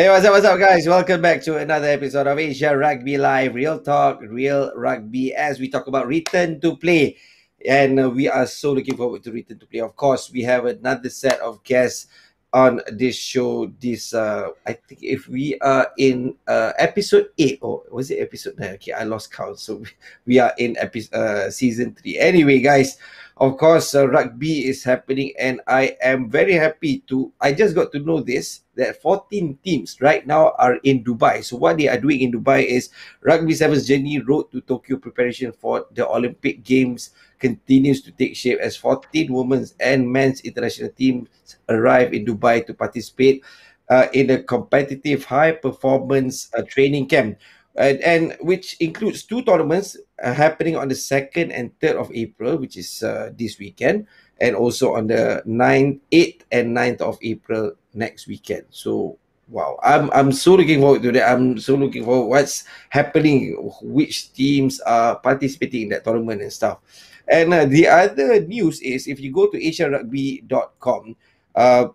Hey, what's up, what's up, guys? Welcome back to another episode of Asia Rugby Live, Real Talk, Real Rugby, as we talk about return to play. And uh, we are so looking forward to return to play. Of course, we have another set of guests on this show. This, uh, I think, if we are in uh, episode eight, or was it episode nine? Okay, I lost count. So we are in episode uh, season three. Anyway, guys, of course, uh, rugby is happening, and I am very happy to. I just got to know this that 14 teams right now are in Dubai. So what they are doing in Dubai is Rugby Sevens journey road to Tokyo preparation for the Olympic Games continues to take shape as 14 women's and men's international teams arrive in Dubai to participate uh, in a competitive high performance uh, training camp and, and which includes two tournaments uh, happening on the 2nd and 3rd of April, which is uh, this weekend, and also on the 9th, 8th, and 9th of April next weekend. So, wow, I'm, I'm so looking forward to that. I'm so looking forward what's happening, which teams are participating in that tournament and stuff. And uh, the other news is if you go to asiarugby.com, uh,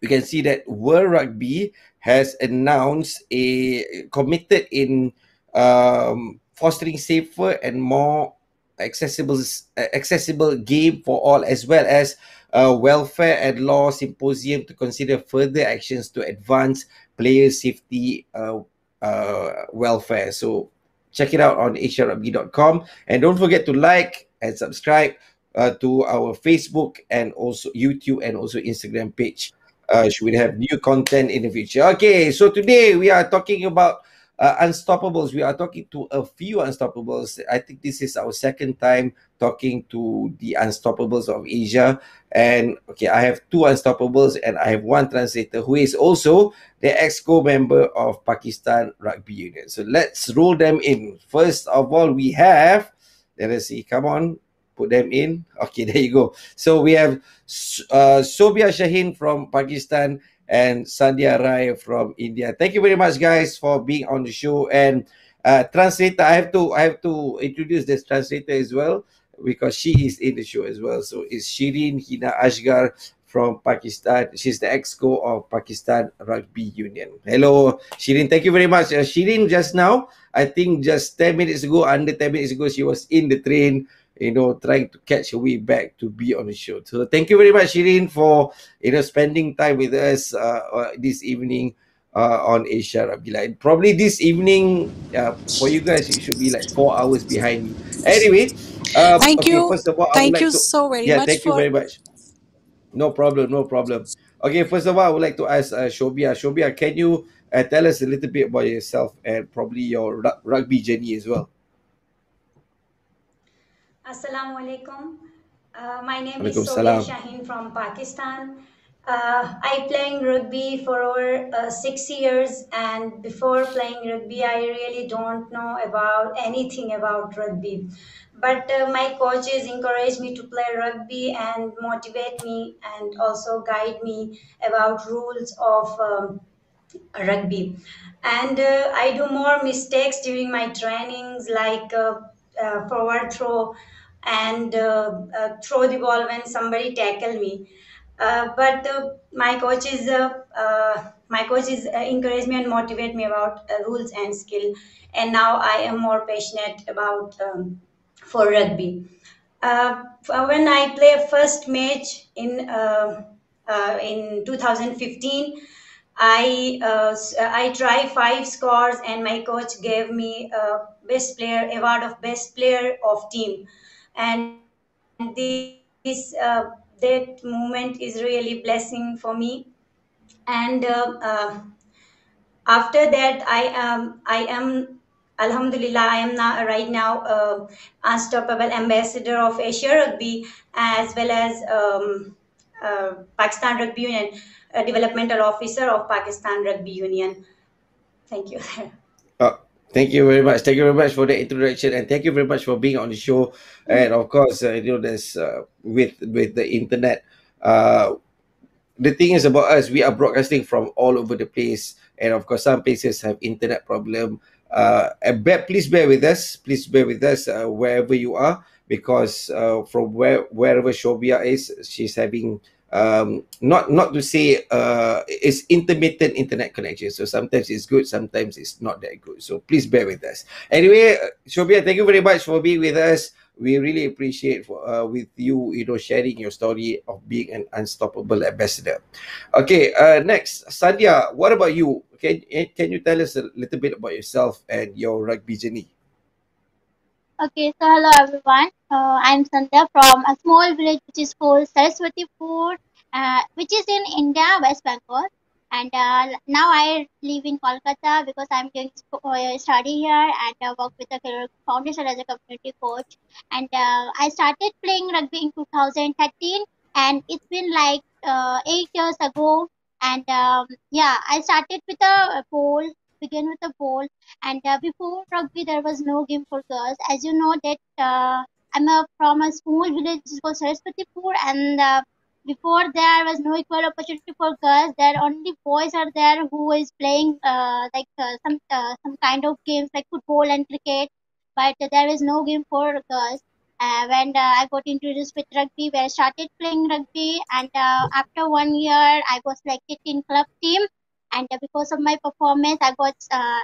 you can see that World Rugby has announced a committed in um, fostering safer and more accessible accessible game for all as well as a welfare and law symposium to consider further actions to advance player safety uh, uh, welfare. So check it out on asiarugby.com and don't forget to like and subscribe uh, to our facebook and also youtube and also instagram page. Uh, should have new content in the future. Okay, so today we are talking about uh, unstoppables. We are talking to a few unstoppables. I think this is our second time talking to the unstoppables of Asia. And okay, I have two unstoppables and I have one translator who is also the exco member of Pakistan Rugby Union. So let's roll them in. First of all, we have, let us see, come on, put them in. Okay, there you go. So we have uh, Sobia Shaheen from Pakistan and Sandhya Rai from India. Thank you very much, guys, for being on the show. And uh, translator, I have to I have to introduce this translator as well because she is in the show as well. So it's Shirin Hina Ashgar from Pakistan. She's the exco of Pakistan Rugby Union. Hello, Shirin. Thank you very much. Uh, Shirin, just now, I think just 10 minutes ago, under 10 minutes ago, she was in the train you know, trying to catch a way back to be on the show. So thank you very much, Shirin, for you know spending time with us uh, uh this evening uh, on Asia Live. Probably this evening uh, for you guys, it should be like four hours behind me. Anyway, uh, thank okay, you. First of all, thank like you to, so very yeah, much. thank you very much. No problem, no problem. Okay, first of all, I would like to ask uh, Shobia. Shobia, can you uh, tell us a little bit about yourself and probably your rugby journey as well? Assalamu alaikum. Uh, my name Alaikum is Sobia Shaheen from Pakistan. Uh, I playing rugby for over uh, six years, and before playing rugby, I really don't know about anything about rugby. But uh, my coaches encourage me to play rugby and motivate me, and also guide me about rules of um, rugby. And uh, I do more mistakes during my trainings, like uh, forward throw and uh, uh, throw the ball when somebody tackle me. Uh, but my coach is my coach is encourage me and motivate me about rules and skill, and now I am more passionate about um, for rugby. when I play first match in in 2015. I uh, I try five scores and my coach gave me best player award of best player of team and this uh, that moment is really blessing for me. And uh, uh, after that i am i am alhamdulillah i am now right now uh, unstoppable ambassador of asia rugby as well as um, uh, pakistan rugby union developmental officer of pakistan rugby union. Thank you. Uh, Thank you very much. Thank you very much for the introduction, and thank you very much for being on the show. And of course, uh, you know, there's uh, with with the internet. Uh, the thing is about us, we are broadcasting from all over the place, and of course, some places have internet problem. Uh, bear, please bear with us. Please bear with us uh, wherever you are, because uh, from where wherever Shobia is, she's having um, not not to say uh, it's intermittent internet connection. So sometimes it's good, sometimes it's not that good. So please bear with us. Anyway, Shobia, thank you very much for being with us. We really appreciate for, uh, with you, you know, sharing your story of being an unstoppable ambassador. Okay, uh, next, Sandhya, what about you? Can can you tell us a little bit about yourself and your rugby journey? Okay, so hello everyone. Uh, I'm Sandhya from a small village which is called Saraswatipur, uh, which is in India, West Bengal. And uh, now I live in Kolkata because I'm doing uh, study here and uh, work with the foundation as a community coach. And uh, I started playing rugby in 2013, and it's been like eight years ago. And um, yeah, I started with a pole begin with a bowl. And uh, before rugby, there was no game for girls. As you know, that uh, I'm from a small village called Saraswatipur, and uh, before there was no equal opportunity for girls. There only boys are there who is playing uh, like uh, some uh, some kind of games like football and cricket, but there is no game for girls. Uh, when uh, I got introduced with rugby, where I started playing rugby, and uh, after one year, I was selected in club team and because of my performance i got uh,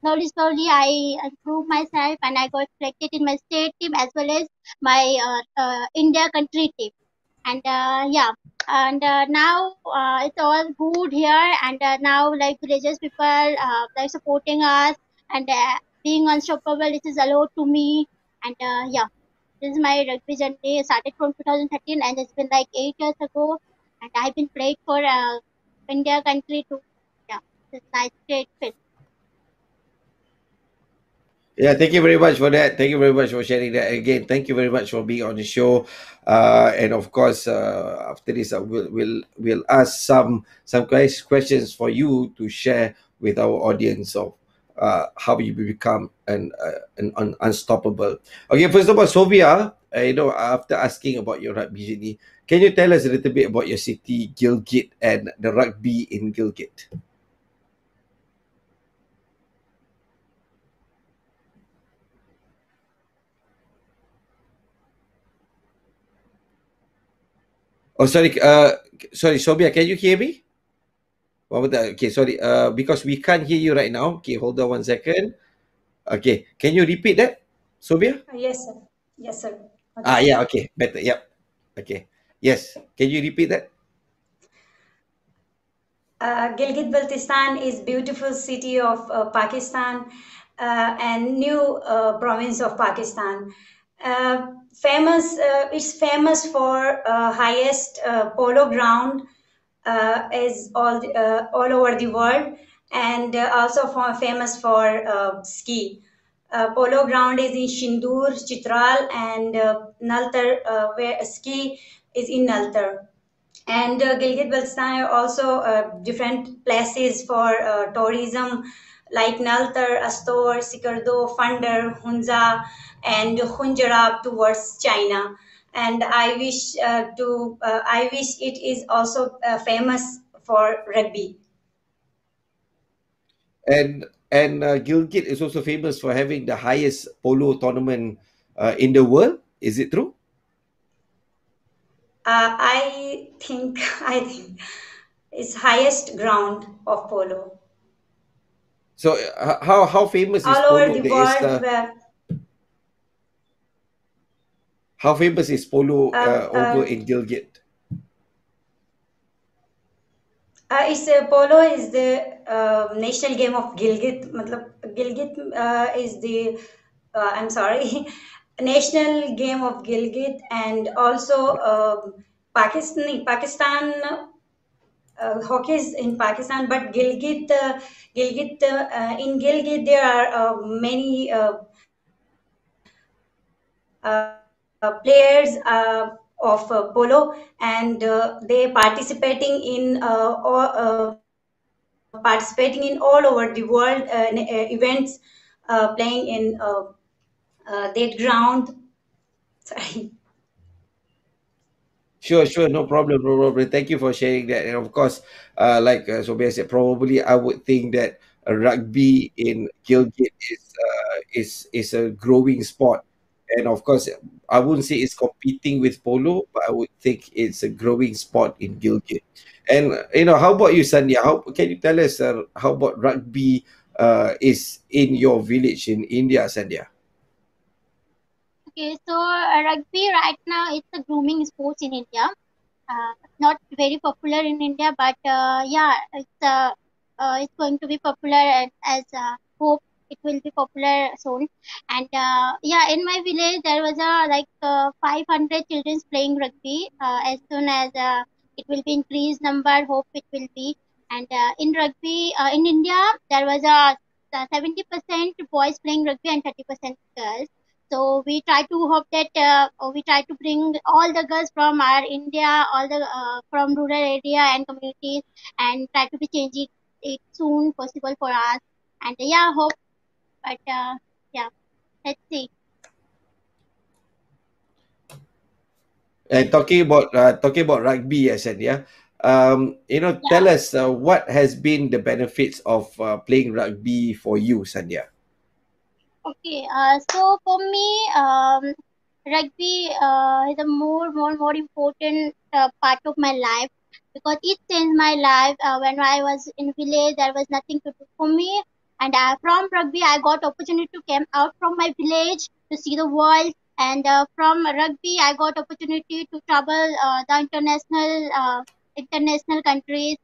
slowly slowly i improved myself and i got selected in my state team as well as my uh, uh, india country team. And uh, yeah. And uh, now uh, it's all good here. And now like religious people like supporting us and being unstoppable this is allowed to me. And yeah. This is my rugby journey. I started from 2013 and it's been like eight years ago. And I've been played for India country to yeah, the nice great fit. Yeah, thank you very much for that. Thank you very much for sharing that again. Thank you very much for being on the show. Uh, and of course, uh, after this, uh, we'll we'll we'll ask some some questions for you to share with our audience of uh, how you become an uh, an un- unstoppable. Okay, first of all, Sofia, uh, you know, after asking about your rugby journey, can you tell us a little bit about your city, Gilgit, and the rugby in Gilgit? Oh, sorry. Uh, sorry, Sobia, can you hear me? What was that? Okay, sorry. Uh, because we can't hear you right now. Okay, hold on one second. Okay, can you repeat that, Sobia? Uh, yes, sir. Yes, sir. Okay. Ah, yeah. Okay, better. Yep. Okay. Yes. Can you repeat that? Uh, Gilgit-Baltistan is beautiful city of uh, Pakistan uh, and new uh, province of Pakistan. Uh, famous, uh, it's famous for highest polo ground is all all over the world, and also for, famous for ski. polo ground is in Shandur, Chitral, and Naltar, where ski is in Naltar. And uh, Gilgit-Baltistan are also uh, different places for uh, tourism like Naltar, Astor, Sikardo, Phander, Hunza, and Khunjerab towards China. And I wish uh, to uh, I wish it is also uh, famous for rugby. And and Gilgit is also famous for having the highest polo tournament in the world. Is it true? Uh, I think I think it's highest ground of polo. So uh, how how famous all is over polo? the world? Uh, how famous is polo uh, uh, over in Gilgit? Uh, it's uh, polo is the uh, national game of Gilgit. Matlab, Gilgit uh, is national game of Gilgit and also uh, Pakistan. Pakistan uh, hockey is in Pakistan, but Gilgit, uh, Gilgit uh, in Gilgit there are uh, many uh, uh, players of polo, and they participating in all, participating in all over the world events, playing in uh, that ground. Sorry. Sure, sure, no problem, no problem. Thank you for sharing that. And of course, uh, like uh, Sobia said, probably I would think that rugby in Gilgit is uh, is is a growing sport, and of course, I wouldn't say it's competing with polo, but I would think it's a growing sport in Gilgit. And you know, how about you, Sandhya? How can you tell us uh, how about rugby uh, is in your village in India, Sandhya? Okay, so uh, rugby right now it's a grooming sport in India. Uh, not very popular in India, but uh, yeah, it's uh, uh, it's going to be popular as, as uh, hope it will be popular soon. And yeah, in my village there was a like uh, 500 children playing rugby. As soon as it will be increased number, hope it will be. And in rugby in India there was a 70% boys playing rugby and 30% girls. So we try to hope that uh, we try to bring all the girls from our India, all the uh, from rural area and communities, and try to be changing it soon possible for us. And yeah, hope. But uh, yeah, let's see. And talking about uh, talking about rugby, I said, yeah. Um, you know, yeah. tell us uh, what has been the benefits of uh, playing rugby for you, Sandhya. Okay, uh, so for me, um, rugby uh, is a more, more, more important uh, part of my life because it changed my life. Uh, when I was in village, there was nothing to do for me, and uh, from rugby, I got opportunity to come out from my village to see the world. And uh, from rugby, I got opportunity to travel the international international countries.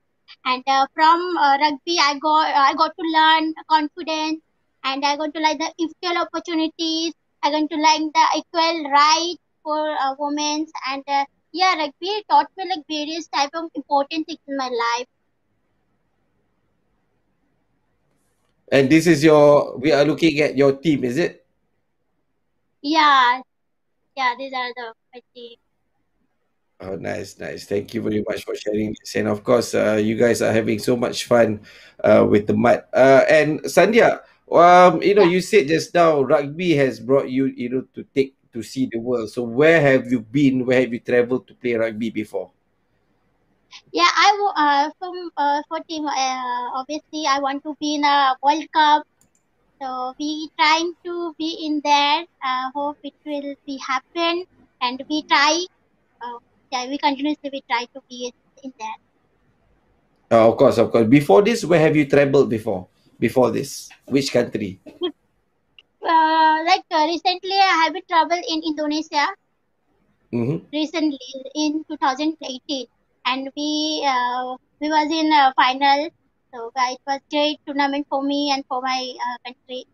And from rugby, I got I got to learn confidence and I'm going to like the equal opportunities. I'm going to like the equal rights for uh, women and uh, yeah, rugby taught me like various type of important things in my life. And this is your, we are looking at your team, is it? Yeah, yeah, these are the my team. Oh, nice, nice. Thank you very much for sharing this. And of course, uh, you guys are having so much fun uh, with the mud. Uh, and Sandhya, um, you know, you said just now rugby has brought you, you know, to take to see the world. So where have you been? Where have you traveled to play rugby before? Yeah, I uh from uh for team uh, obviously I want to be in a World Cup. So we trying to be in there. Uh, hope it will be happen, and we try. Uh, yeah, we continuously we try to be in there. Oh, of course, of course. Before this, where have you traveled before? Before this? Which country? Uh, like uh, recently, I have been traveled in Indonesia. Mm-hmm. Recently, in 2018, and we uh, we was in a final. So uh, it was great tournament for me and for my uh, country.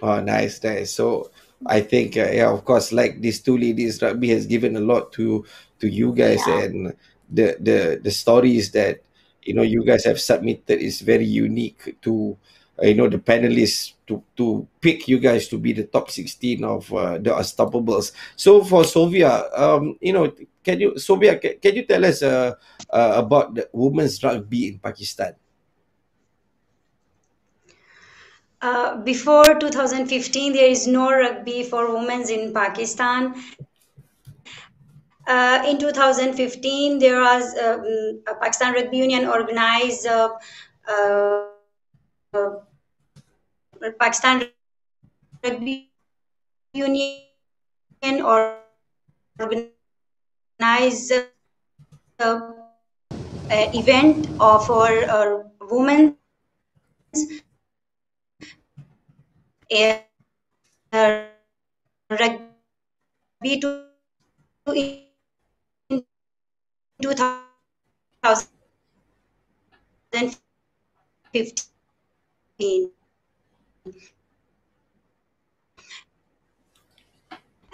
Oh, nice, nice. So I think, uh, yeah, of course, like these two ladies, rugby has given a lot to to you guys, yeah. and the the the stories that you know you guys have submitted is very unique to uh, you know the panelists to to pick you guys to be the top 16 of uh, the unstoppables. So for sobia um you know can you sobia can, can you tell us uh, uh, about the women's rugby in pakistan? Uh, before 2015 there is no rugby for women in pakistan uh, in 2015, there was um, a Pakistan Rugby Union organized uh, uh, Pakistan Rugby Union or organized uh, event our women uh, rugby to 2015.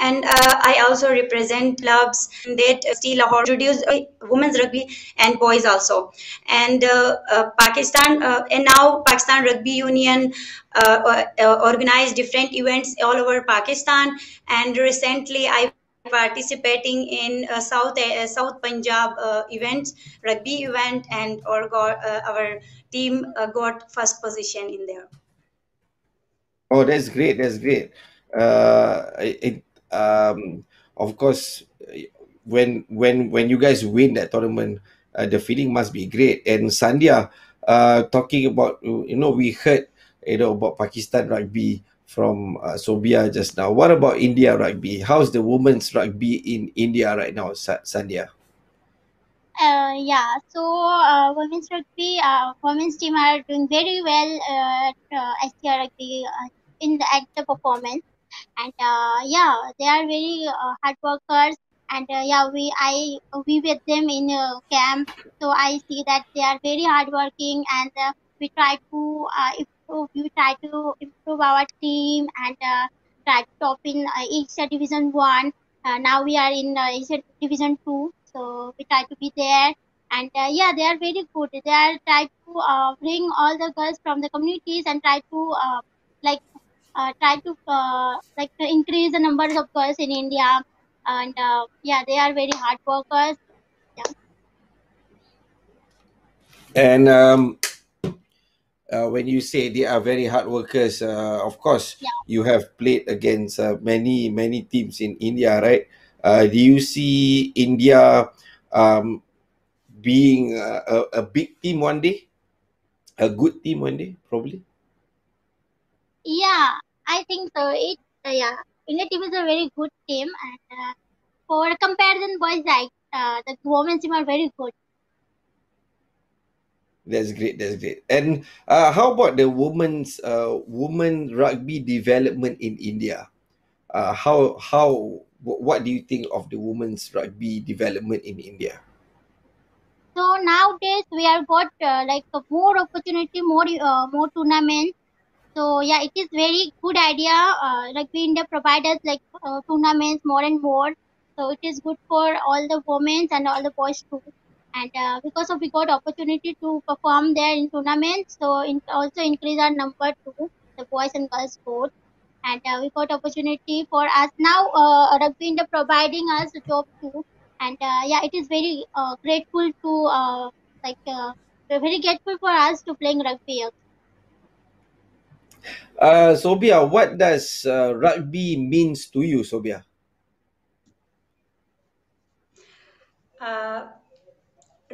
And uh, I also represent clubs that still Lahore introduce uh, women's rugby and boys also. And uh, uh Pakistan, uh, and now Pakistan Rugby Union uh, organized different events all over Pakistan. And recently I participating in uh, South uh, South Punjab uh, events, rugby event, and got, uh, our team uh, got first position in there. Oh, that's great! That's great. Uh, it, um, of course, when when when you guys win that tournament, the feeling must be great. And Sandhya, talking about you know we heard you know about Pakistan rugby from uh, Sobia just now. What about India rugby? How's the women's rugby in India right now, Sandhya? Uh, yeah, so uh, women's rugby, uh, women's team are doing very well uh, at uh, STR rugby uh, in the at the performance, and uh, yeah, they are very hard workers, and yeah, we I we with them in camp, so I see that they are very hardworking, and we try to uh, improve, we try to improve our team, and uh, try to top in uh, Asia Division One. Uh, now we are in uh, Asia Division Two. So we try to be there. And uh, yeah they are very good. They are try to uh, bring all the girls from the communities and try to uh, like try to like to increase the numbers of girls in india. And yeah they are very hard workers. Yeah. And um uh, when you say they are very hard workers, uh, of course, yeah. you have played against uh, many, many teams in India, right? Uh, do you see India um, being a, a, a big team one day? A good team one day, probably? Yeah, I think so. It uh, yeah, India team is a very good team, and uh, for comparison, boys like uh, the women's team are very good. That's great. That's great. And uh, how about the women's uh, women rugby development in India? Uh, how how what do you think of the women's rugby development in India? So nowadays we have got uh, like more opportunity, more uh, more tournaments. So yeah, it is very good idea. Uh, rugby India provide us like uh, tournaments more and more. So it is good for all the women and all the boys too. And uh, because of we got opportunity to perform there in tournaments, so it also increase our number to the boys and girls both and uh, we got opportunity for us. Now uh, rugby India providing us a job too. And uh, yeah it is very uh, grateful to uh, like uh, very grateful for us to playing rugby uh sobia what does uh, rugby means to you sobia uh,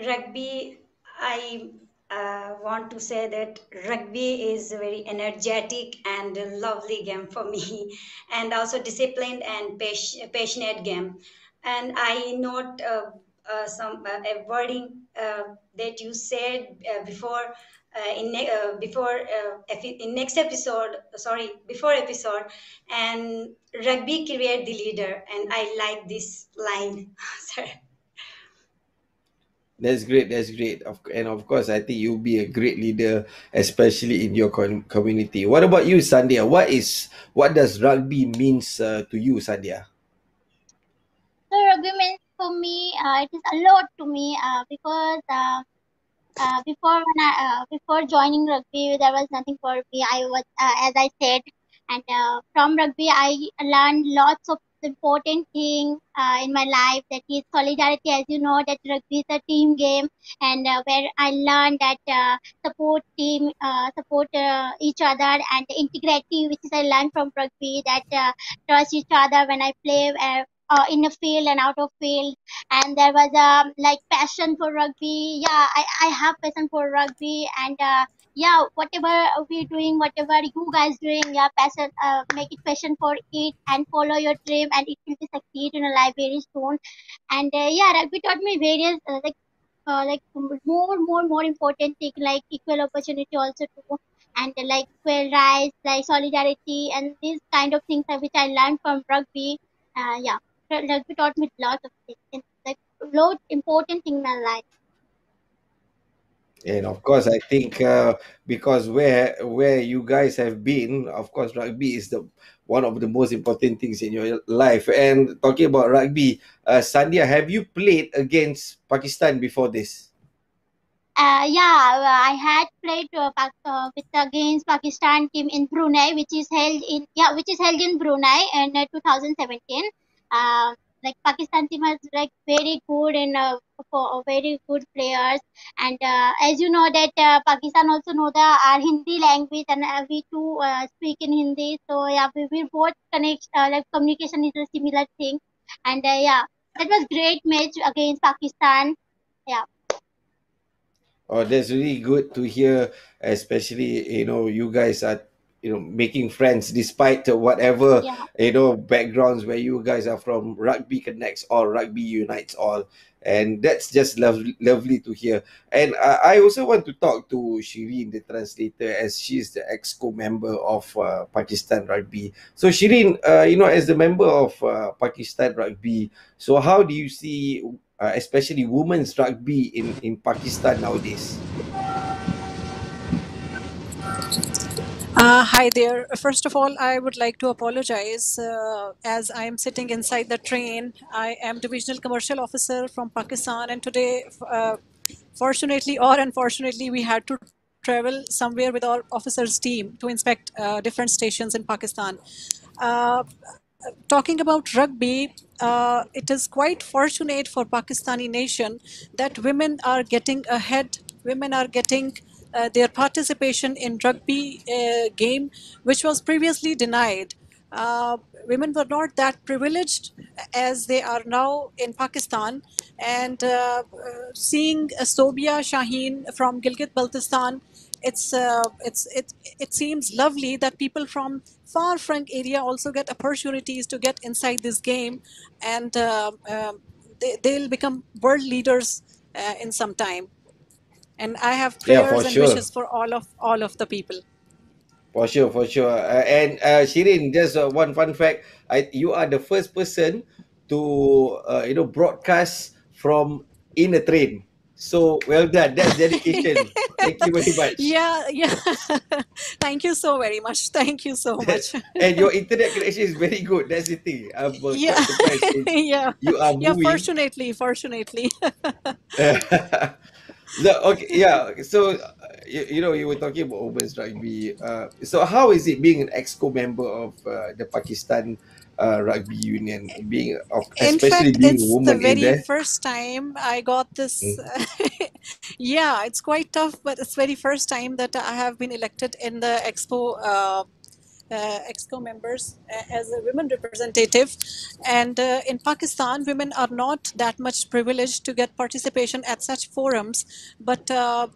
rugby i uh, want to say that rugby is a very energetic and lovely game for me, and also disciplined and passionate game. And I note uh, uh, some uh, wording uh, that you said uh, before. in before in next episode, sorry, before episode, and rugby create the leader, and I like this line. sorry. That's great. That's great. Of, and of course, I think you'll be a great leader, especially in your com- community. What about you, Sandhya? What is what does rugby means uh, to you, Sandhya? So rugby means for me, uh, it is a lot to me uh, because uh, uh, before when I uh, before joining rugby, there was nothing for me. I was, as I said, and from rugby, I learned lots of important thing uh, in my life that is solidarity as you know that rugby is a team game and uh, where i learned that uh, support team uh, support uh, each other and integrity which is i learned from rugby that uh, trust each other when i play in the field and out of field. And there was a um, like passion for rugby. Yeah i, I have passion for rugby and yeah whatever we're doing whatever you guys doing yeah passion uh, make it passion for it and follow your dream and it will be succeed in a life very soon. And uh, yeah rugby taught me various uh, like uh, like more more more important thing like equal opportunity also too. And uh, like equal rights like solidarity and these kind of things which i learned from rugby. Uh, yeah rugby taught me lots of things like lot important thing in my life and of course i think uh, because where where you guys have been of course rugby is the one of the most important things in your life and talking about rugby uh, sandhya have you played against pakistan before this uh, yeah, I had played uh, with against Pakistan team in Brunei, which is held in yeah, which is held in Brunei in uh, 2017. Uh, like Pakistan team has like very good and uh, for very good players. And uh, as you know that uh, Pakistan also know the our Hindi language and uh, we too uh, speak in Hindi. So yeah we, we both connect uh, like communication is a similar thing. And uh, yeah that was great match against Pakistan. Yeah. Oh, that's really good to hear, especially you know you guys are you know making friends despite whatever yeah. you know backgrounds where you guys are from rugby connects all rugby unites all. And that's just lovely, lovely to hear. And uh, i also want to talk to shireen the translator as she's the exco member of uh, pakistan rugby. So shireen uh, you know as the member of uh, pakistan rugby so how do you see uh, especially women's rugby in in pakistan nowadays Uh, hi there. First of all, I would like to apologize uh, as I am sitting inside the train. I am Divisional Commercial Officer from Pakistan, and today, uh, fortunately or unfortunately, we had to travel somewhere with our officers' team to inspect uh, different stations in Pakistan. Uh, talking about rugby, uh, it is quite fortunate for Pakistani nation that women are getting ahead. Women are getting uh, their participation in rugby uh, game, which was previously denied. Uh, women were not that privileged as they are now in Pakistan. And uh, seeing Sobia Shaheen from Gilgit Baltistan, it's uh, it's it it seems lovely that people from far flung area also get opportunities to get inside this game, and uh, um, they, they'll become world leaders in some time and I have prayers yeah, and sure. wishes for all of all of the people. For sure, for sure. Uh, and uh, Shirin, just uh, one fun fact: I, you are the first person to uh, you know broadcast from in a train. So well done. That's dedication. Thank you very much. Yeah, yeah. Thank you so very much. Thank you so much. and your internet connection is very good. That's the thing. I'm yeah. yeah. You are moving. Yeah, fortunately, fortunately. The, okay, yeah. So, uh, you, you, know, you were talking about women's rugby. Uh, so, how is it being an exco member of uh, the Pakistan uh, Rugby Union, being of, especially fact, being a woman the very in there? first time I got this. Mm. yeah, it's quite tough, but it's very first time that I have been elected in the exco uh, EXCO members uh, as a women representative. And uh, in Pakistan, women are not that much privileged to get participation at such forums. But uh,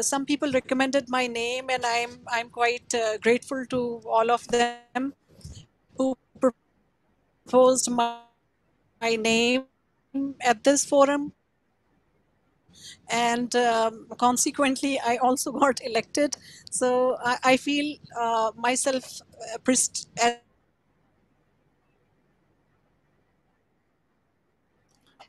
some people recommended my name, and I'm I'm quite uh, grateful to all of them who proposed my, my name at this forum and um, consequently i also got elected so i, I feel uh, myself prist-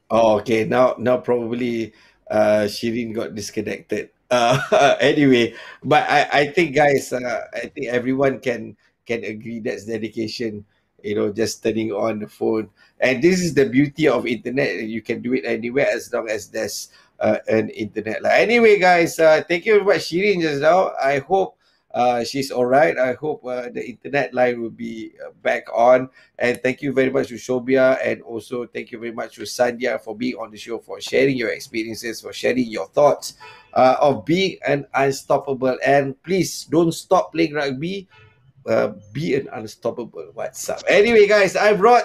Oh, okay. Now, now probably uh, Shirin got disconnected. Uh, anyway, but I, I think guys, uh, I think everyone can can agree that's dedication. You know, just turning on the phone, and this is the beauty of internet. You can do it anywhere as long as there's uh, an internet. Like anyway, guys, uh, thank you very much, Shirin, just now. I hope uh, she's all right. I hope uh, the internet line will be uh, back on. And thank you very much to Shobia, and also thank you very much to Sandhya for being on the show, for sharing your experiences, for sharing your thoughts uh, of being an unstoppable. And please don't stop playing rugby. Uh, be an unstoppable. What's up? Anyway, guys, I brought.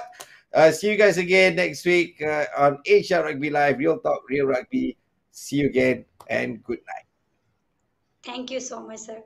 Uh, see you guys again next week uh, on Asia Rugby Live, Real Talk, Real Rugby. See you again and good night. Thank you so much, sir.